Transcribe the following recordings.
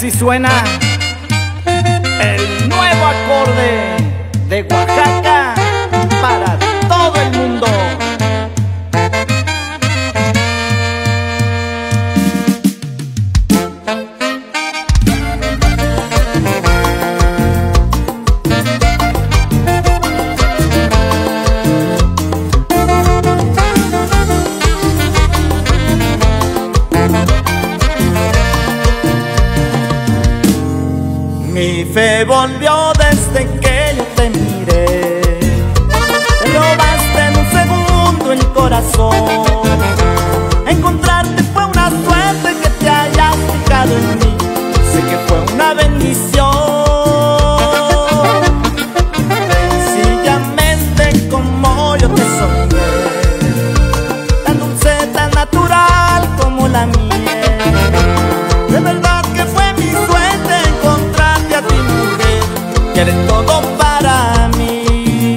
así suena el nuevo acorde de Oaxaca Mi fe volvió desde que yo te eres todo para mí.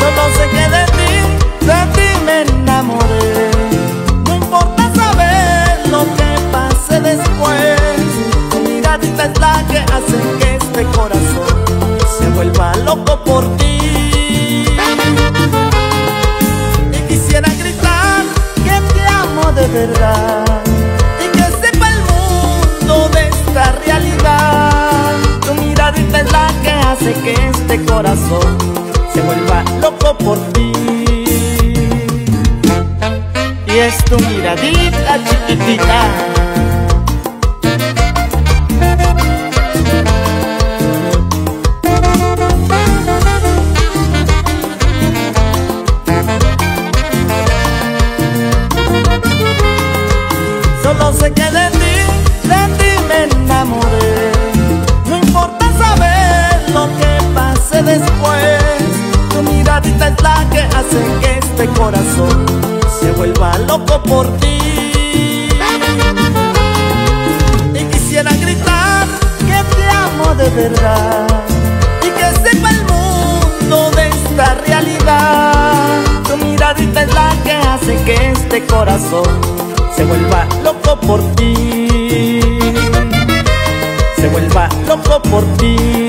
Solo sé que de ti, de ti me enamoré. No importa saber lo que pase después, tu miradita es la que hace que este corazón se vuelva loco por ti. Hace que este corazón se vuelva loco por ti. Y es tu miradita chiquitita. se vuelva loco por ti. Y quisiera gritar que te amo de verdad Y que sepa el mundo de esta realidad. Tu miradita es la que hace que este corazón se vuelva loco por ti. Se vuelva loco por ti.